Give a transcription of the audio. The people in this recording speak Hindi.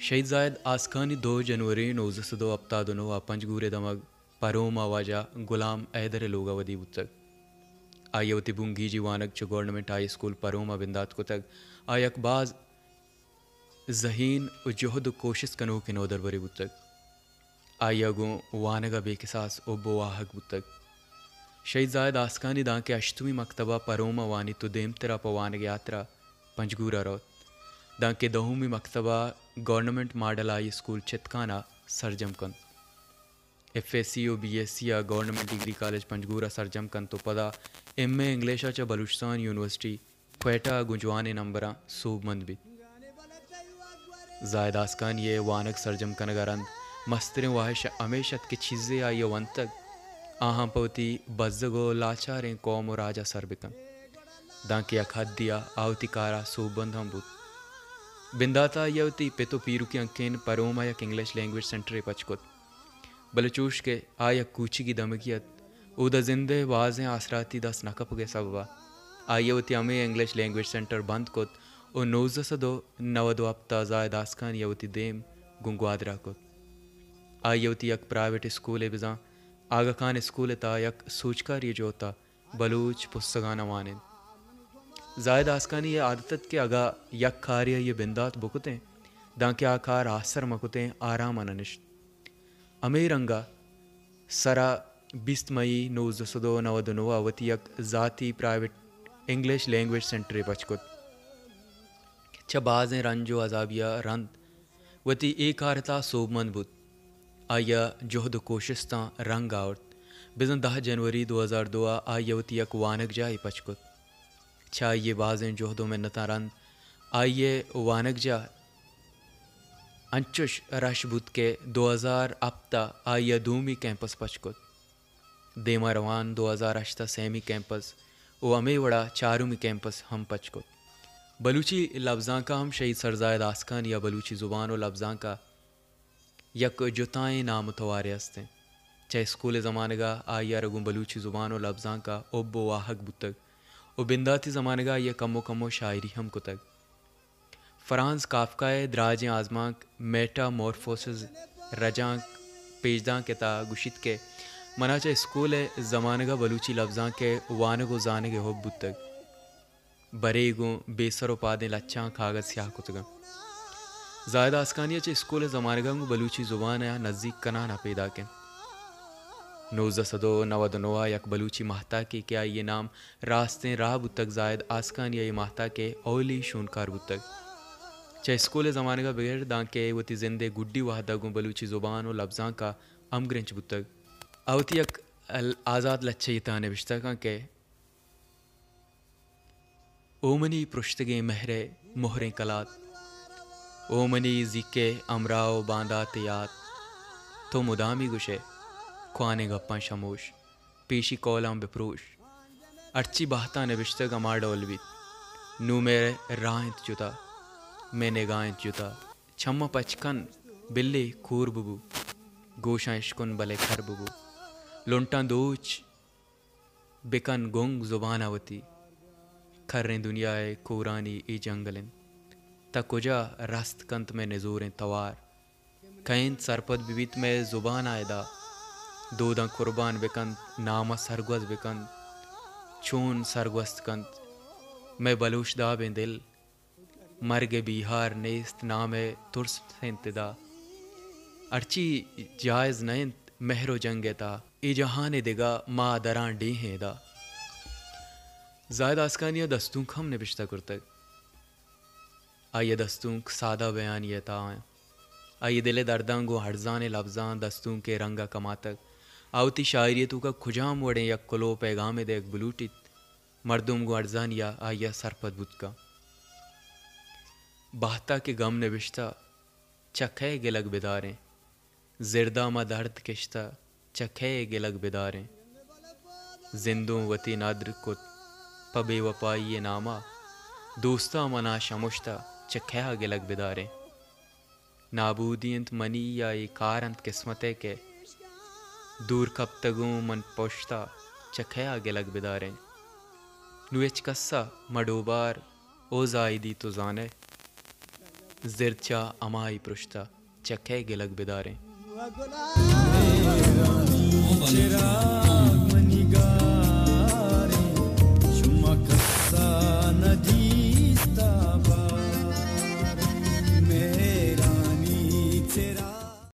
शहीद जायद आसखानी दो जनवरी नौजह सदो अपतादनो व पंजगूरे दमग परोम आवाजा गुलाम ऐदर लोगावदी बुतक आयवती बुंगी जीवानक च गवर्नमेंट हाई स्कूल परोमा बिंदात को तक। आयक बाज जहीन उजहद कोशिश कनो के नोदर बरी बुतक आयगो वानगा बेकिसास ओबो वाहक बुतक शहीद जायद आसखानी दाके अश्तवी मकतबा परोमा वानी तो देम तेरा पवानग यात्रा पंजगूरा रोत। दाके दहूमी मकतबा गवर्नमेंट मॉडल आई स्कूल चितकाना सरजम कन एफ़ एस सी ओ बी एस सी या गवर्नमेंट डिग्री कॉलेज पंजगूरा सरजम कन तो पदा एम ए इंग्लिशा च बलूचिस्तान यूनिवर्सिटी क्वेटा गुंजवाने नंबरा सूबमंद भी जायद आसकान ये वानक सरजम कन गरंद मस्तरे वाहिश हमेशत के चीज़ें आई वन तक आहा पवती बज्जगो लाचारें कौम राजा सरबिकन दांकी अखादिया आवती कारा सूबंद हम बुत बिंदाता यवती पेतो पीरू की अंकेन परोम आयक इंग्लिश लैंग्वेज सेंटर पचकुत बलचूश के आयक कूची की दमकियत उदा जिंदे वाजें आसराती दस नकप के सबवा आयवती अमे इंग्लिश लैंग्वेज सेंटर बंद कुत और नोज़ सदो नवदो अपता जायद आसखान यवती देम गुंगवादरा कुत आयवती यक प्राइवेट स्कूल बिजा आगा खान स्कूल ता यक सूचकार जोता बलूच पुस्तगाना मानिंद जायद आसकानी ये आदत के अगा यक कार्य ये बिंदात बुकते, दाके आकार आसर मकुते, आराम अनिश्त अमीर अंगा, सरा बिस्त मई नोज़ सदो नवदनो अवती यक जाती प्राइवेट इंग्लिश लैंग्वेज सेंटर पचकुत छबाजें रंजो अजाबिया रंद, वती एक आरता सोबमंद बुत। आया जोहद कोशिस्ता रंग आवत बिजन दह जनवरी दो हज़ार दो आयवती यक वानक जाए पचकुत ये बाजें जोहदों में नतारंद। आइए वानक जा। अंचुश राशबुत के 2000 अपता आइए दूमी कैंपस पचकुत। देमा रवान 2000 अश्ता सेमी कैंपस। ओ अमेवड़ा चारूमी कैंपस हम पचकुत। बलूची लफ्ज़ां का हम शहीद सरजायद आसकान या बलूची ज़ुबान व लफ्ज़ां का यक जुताएँ नामतवारे हस्ते। चाहे स्कूल ज़माने का आइया रगू बलूची ज़ुबान और लफ्ज़ां का ओब्बो वाहक बुतक। वो बिंदाती ज़मानगा यह कमो कमो शायरी हम कुतग फ्रांस, काफकाए, द्राज, आजमाक मेटा मोरफोसिस रजाक पेजदा के ता गुशित के। मनाचा स्कूल ज़मानगा बलूची लफ्जा के वानगो जाने के हो बुतग बरेगो बेसर पादे लच्चा कागज़, स्याह कुतग ज़ायदा आसकानिया चे स्कूल ज़मानगा बलूची ज़ुबान या नज़दीक कना ना पैदा के। नोज़ सदो नवद नोआ यक बलूची महता के क्या ये नाम? रास्ते राह बुतक जायद आसकान या ये महता के ओली शूनकार बुतक चाहे स्कूल ज़माने का बगैर दांके वती जिंदे गुड्डी वाहदा गु बलूची ज़ुबान और लफ्ज़ा का अमग्रेंच बुतक अवती यक आज़ाद लच्छे ये ताने विश्ता के ओमनी पृष्ठगे महरे मोहरे कलात। ओमनी जिके अमराव बांदा तियात। तो मुदामी गुशे। ख्वाने गप्पा शमोश पेशी कौलाम बिप्रोश अर्ची बहता नबिश्त गमा डोलवित नू मेरे राहत जुता मैंने गायत जुता छम्मा पचकन बिल्ली खूर बुबू गोशा इश्कुन बले खर बुबू लुंटा दोच बिकन गुंग ज़ुबान आवती खर्रे दुनिया कोरानी ई जंगलिन तकुजा रस्त कंत में नजूरें तवार कैन सरपद बिबित में ज़ुबान आयदा दूधा कुर्बान बिकंत नामा सरगवज बिकंत चून सरगवस्त कंत मैं बलूशदा बे दिल मरगे बिहार नेस्त नामे तुर्स सेंतदा अर्ची जायज़ नयंत महरो जंगेता ई जहाने दिगा माँ दरा डी हेदा जायद आसकानिया दस्तूं खम ने बिश्ता कुर्तक आइए दस्तूं सादा बयान ये ता आइए दिले दर्दां गो लफ्जां दस्तूं के रंगा कमातक आवती शायरियत का खुजाम वड़े या कुलो पैगाम दे बलूटित, मर्दुम गो अर्जान या आया सरपद बुत का। बहता के गम नविश्ता, चखे गिलग बिदारें। जिरदा मा दर्द किश्ता, चखे गिलग बिदारें। जिंदो वती नादर कुत, पबे वपाई ये नामा। दोस्ता मना शमुश्ता, चखे गिलग बिदारें। नाबूदियंत मनी या ये कारंत किस्मते के दूर कब तगूं मन पोश्ता चखया गिलग बिदारें। नुच कस्सा मडोबार ओ जायदी तो जाने। जिरचा अमाई पुरुषता चखे गिलग बिदारें।